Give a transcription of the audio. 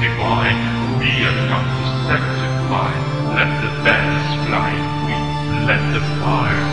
divine, we have come to sanctify. Let the bands fly, we let the fire.